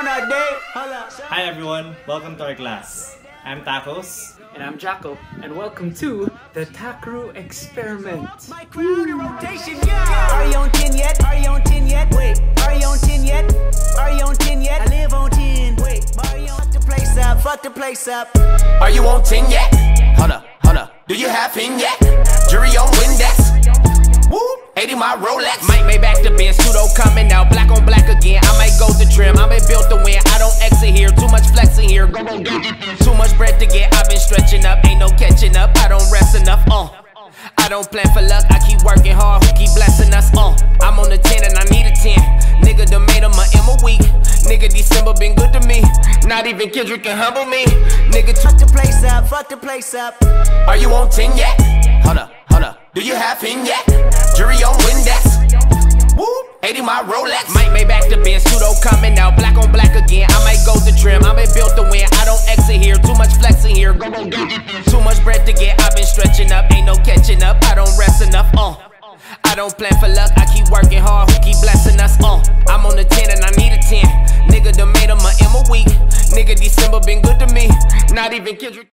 on our day. Hi everyone, welcome to our class. I'm Tacos. And I'm Jacko, and welcome to the Tacrew Experiment. My crowd in rotation, yeah. Are you on 10 yet? Are you on 10 yet? Wait, are you on 10 yet? Are you on 10 yet? I live on 10. Wait, are you on? The place up, fuck the place up. Are you on 10 yet? Hold up, hold up. Do you have fin yet? Jury on Windex. Woo, 80 my Rolex. Mike made back the Benz, pseudo coming I here, too much flexing here. Too much bread to get, I've been stretching up, ain't no catching up. I don't rest enough, uh. I don't plan for luck, I keep working hard, who keep blessing us, uh. I'm on a 10 and I need a 10. Nigga done made him a M a week. Nigga December been good to me. Not even Kendrick can humble me. Nigga, Fuck the place up, fuck the place up. are you on 10 yet? Hold up, hold up. Do you have fin yet? Jury on Windex. Woo, 80 my Rolex. Might make back the Benz, pseudo coming out, black on black Too much bread to get, I've been stretching up, ain't no catching up. I don't rest enough, uh. I don't plan for luck, I keep working hard, who keep blessing us, uh. I'm on the 10 and I need a 10. Nigga done made him a M a week. Nigga December been good to me. Not even Kendrick.